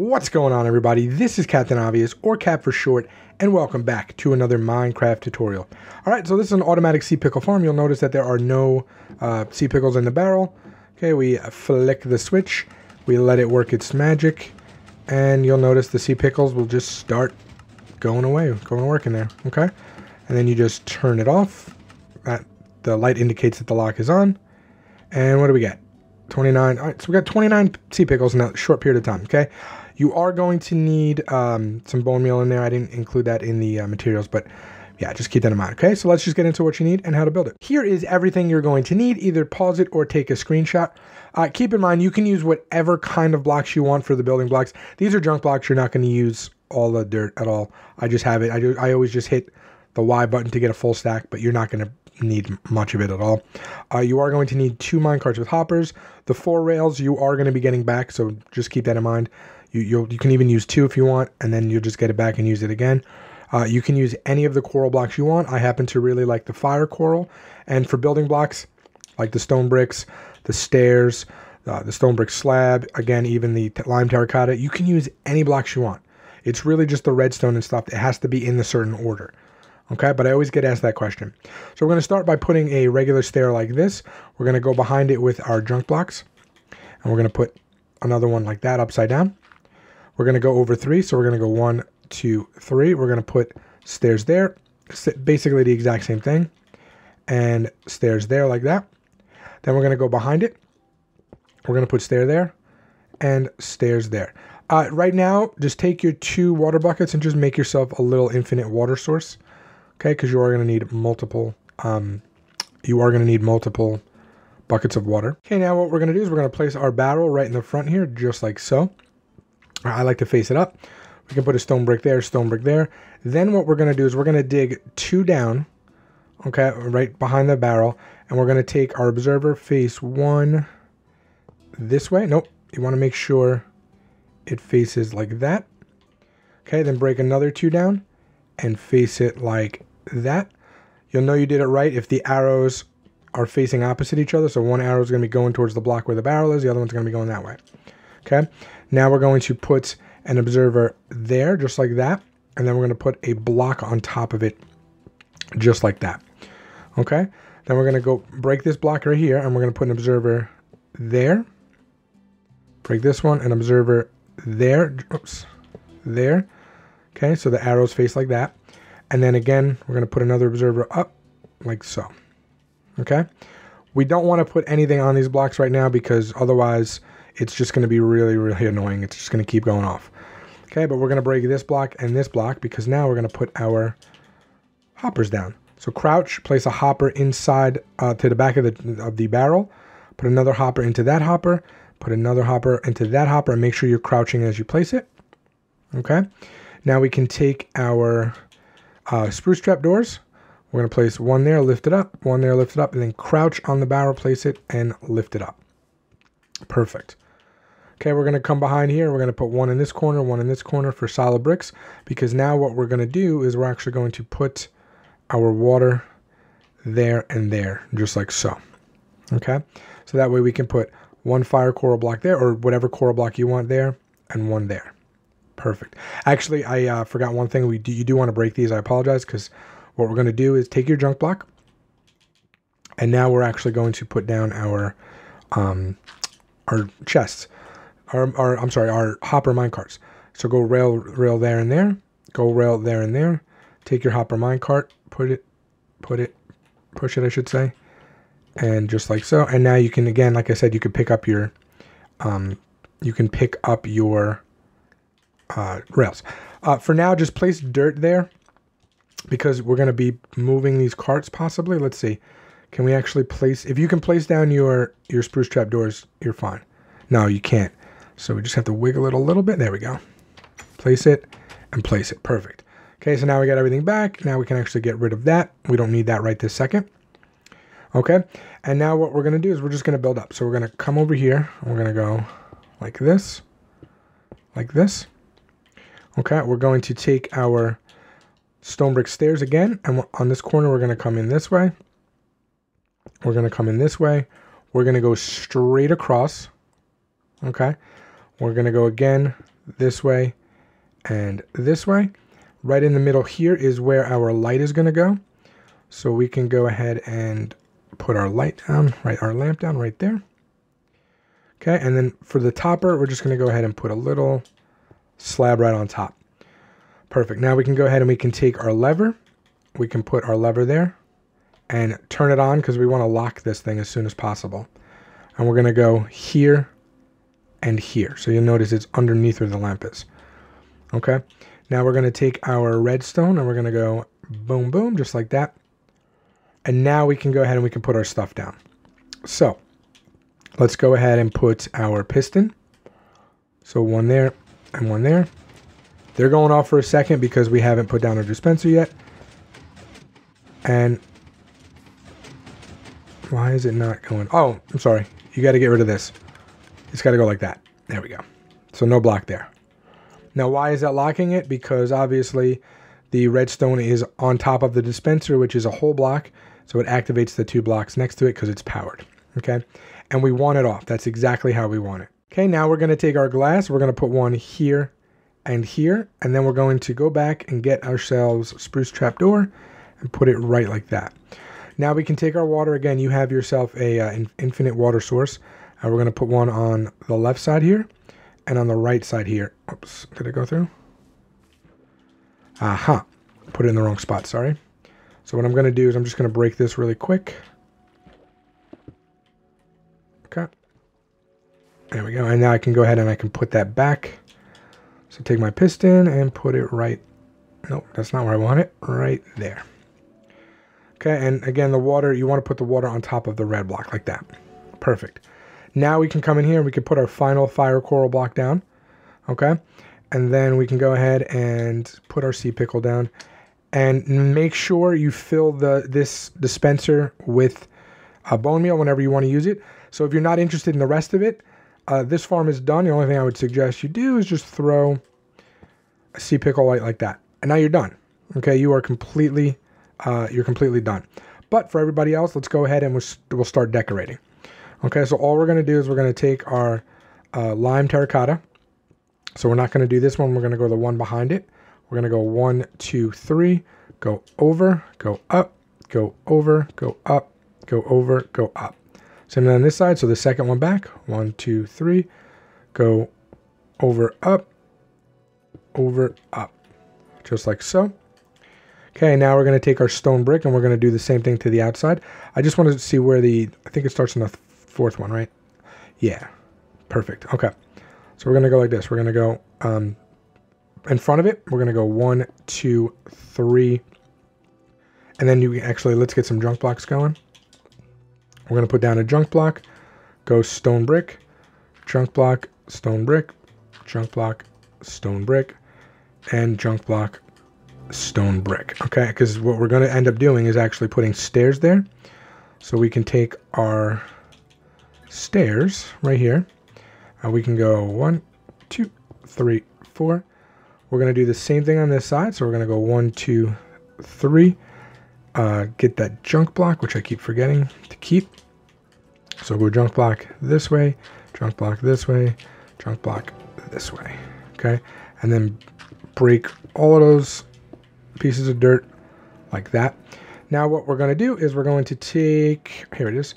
What's going on everybody? This is Captain Obvious, or Cap for short, and welcome back to another Minecraft tutorial. Alright, so this is an automatic sea pickle farm. You'll notice that there are no uh, sea pickles in the barrel. Okay, we flick the switch, we let it work its magic, and you'll notice the sea pickles will just start going away, going to work in there, okay? And then you just turn it off. That The light indicates that the lock is on. And what do we get? 29. All right, so we got 29 sea pickles in a short period of time, okay? You are going to need um, some bone meal in there. I didn't include that in the uh, materials, but yeah, just keep that in mind, okay? So let's just get into what you need and how to build it. Here is everything you're going to need. Either pause it or take a screenshot. Uh, keep in mind, you can use whatever kind of blocks you want for the building blocks. These are junk blocks. You're not going to use all the dirt at all. I just have it. I do. I always just hit the Y button to get a full stack, but you're not going to need much of it at all. Uh, you are going to need two minecarts with hoppers. The four rails you are going to be getting back, so just keep that in mind. You you can even use two if you want, and then you'll just get it back and use it again. Uh, you can use any of the coral blocks you want. I happen to really like the fire coral, and for building blocks, like the stone bricks, the stairs, uh, the stone brick slab, again, even the lime terracotta, you can use any blocks you want. It's really just the redstone and stuff. It has to be in the certain order. Okay, but I always get asked that question. So we're going to start by putting a regular stair like this. We're going to go behind it with our junk blocks. And we're going to put another one like that upside down. We're going to go over three. So we're going to go one, two, three. We're going to put stairs there. Basically the exact same thing. And stairs there like that. Then we're going to go behind it. We're going to put stair there and stairs there. Uh, right now, just take your two water buckets and just make yourself a little infinite water source okay? Because you are going to need multiple, um, you are going to need multiple buckets of water. Okay, now what we're going to do is we're going to place our barrel right in the front here, just like so. I like to face it up. We can put a stone brick there, stone brick there. Then what we're going to do is we're going to dig two down, okay, right behind the barrel, and we're going to take our observer face one this way. Nope, you want to make sure it faces like that. Okay, then break another two down and face it like that. You'll know you did it right if the arrows are facing opposite each other. So one arrow is going to be going towards the block where the barrel is. The other one's going to be going that way. Okay. Now we're going to put an observer there, just like that. And then we're going to put a block on top of it, just like that. Okay. Then we're going to go break this block right here, and we're going to put an observer there. Break this one, an observer there. Oops. There. Okay. So the arrows face like that. And then again, we're going to put another observer up like so. Okay. We don't want to put anything on these blocks right now because otherwise it's just going to be really, really annoying. It's just going to keep going off. Okay, but we're going to break this block and this block because now we're going to put our hoppers down. So crouch, place a hopper inside uh, to the back of the, of the barrel, put another hopper into that hopper, put another hopper into that hopper, and make sure you're crouching as you place it. Okay, now we can take our uh, spruce trap doors. We're going to place one there, lift it up, one there, lift it up, and then crouch on the barrel, place it, and lift it up. Perfect. Okay, we're going to come behind here. We're going to put one in this corner, one in this corner for solid bricks, because now what we're going to do is we're actually going to put our water there and there, just like so. Okay, so that way we can put one fire coral block there, or whatever coral block you want there, and one there. Perfect. Actually, I uh, forgot one thing. We do, you do want to break these. I apologize because what we're going to do is take your junk block, and now we're actually going to put down our um, our chests. Our, our I'm sorry, our hopper minecarts. So go rail rail there and there. Go rail there and there. Take your hopper minecart, put it, put it, push it, I should say, and just like so. And now you can again, like I said, you can pick up your, um, you can pick up your uh, rails. Uh, for now, just place dirt there because we're going to be moving these carts possibly. Let's see. Can we actually place, if you can place down your, your spruce trap doors, you're fine. No, you can't. So we just have to wiggle it a little bit. There we go. Place it and place it. Perfect. Okay, so now we got everything back. Now we can actually get rid of that. We don't need that right this second. Okay, and now what we're going to do is we're just going to build up. So we're going to come over here. And we're going to go like this, like this. Okay, we're going to take our stone brick stairs again, and on this corner, we're going to come in this way. We're going to come in this way. We're going to go straight across. Okay, we're to go again this way, and this way. Right in the middle here is where our light is to go. So we can go ahead and put our light down, right, our lamp down right there. Okay, and then for the topper, we're just to go ahead and put a little slab right on top. Perfect. Now we can go ahead and we can take our lever. We can put our lever there and turn it on because we want to lock this thing as soon as possible. And we're to go here and here. So you'll notice it's underneath where the lamp is. Okay. Now we're going to take our redstone and we're going to go boom, boom, just like that. And now we can go ahead and we can put our stuff down. So let's go ahead and put our piston. So one there and one there. They're going off for a second because we haven't put down our dispenser yet. And why is it not going? Oh, I'm sorry. You got to get rid of this. It's got to go like that. There we go. So no block there. Now, why is that locking it? Because obviously the redstone is on top of the dispenser, which is a whole block. So it activates the two blocks next to it because it's powered. Okay. And we want it off. That's exactly how we want it. Okay. Now we're going to take our glass. We're going to put one here and here. And then we're going to go back and get ourselves spruce trapdoor and put it right like that. Now we can take our water again. You have yourself a uh, infinite water source. Uh, we're going to put one on the left side here and on the right side here. Oops, did it go through? Aha, put it in the wrong spot, sorry. So what I'm going to do is I'm just going to break this really quick. Okay. There we go. And now I can go ahead and I can put that back. So take my piston and put it right. Nope, that's not where I want it. Right there. Okay, and again, the water, you want to put the water on top of the red block like that. Perfect. Now we can come in here and we can put our final fire coral block down. Okay. And then we can go ahead and put our sea pickle down and make sure you fill the this dispenser with uh, bone meal whenever you want to use it. So if you're not interested in the rest of it, uh, this farm is done. The only thing I would suggest you do is just throw a sea pickle light like that. And now you're done. Okay, you are completely, uh, you're completely done. But for everybody else, let's go ahead and we'll, we'll start decorating. Okay, so all we're going to do is we're going to take our uh, lime terracotta. So we're not going to do this one. We're going to go the one behind it. We're going to go one, two, three, go over, go up, go over, go up, go over, go up. Same thing on this side. So the second one back. One, two, three, go over, up, over, up. Just like so. Okay, now we're going to take our stone brick and we're going to do the same thing to the outside. I just wanted to see where the, I think it starts on the fourth one, right? Yeah, perfect. Okay, so we're to go like this. We're to go um, in front of it. We're to go one, two, three. And then you actually, let's get some junk blocks going. We're to put down a junk block, go stone brick, junk block, stone brick, junk block, stone brick, and junk block, stone brick. Okay, because what we're to end up doing is actually putting stairs there. So we can take our stairs right here. Uh, we can go one, two, three, four. We're going to do the same thing on this side. So we're going to go one, two, three. Uh, get that junk block, which I keep forgetting to keep. So go junk block this way, junk block this way, junk block this way. Okay. And then break all of those pieces of dirt like that. Now what we're going to do is we're going to take, here it is,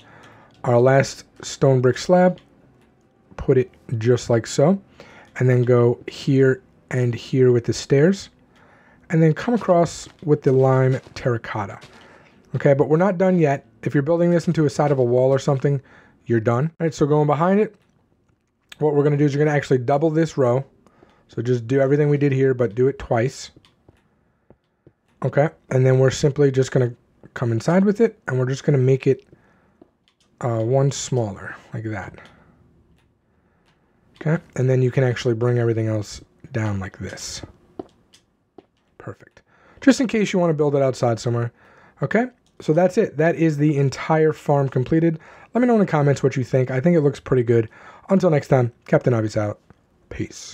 our last stone brick slab, put it just like so, and then go here and here with the stairs, and then come across with the lime terracotta. Okay, but we're not done yet. If you're building this into a side of a wall or something, you're done. All right, so going behind it, what we're gonna do is you're gonna actually double this row. So just do everything we did here, but do it twice. Okay, and then we're simply just gonna come inside with it, and we're just gonna make it uh, one smaller, like that. Okay, and then you can actually bring everything else down like this. Perfect. Just in case you want to build it outside somewhere. Okay, so that's it. That is the entire farm completed. Let me know in the comments what you think. I think it looks pretty good. Until next time, Captain Obvious out. Peace.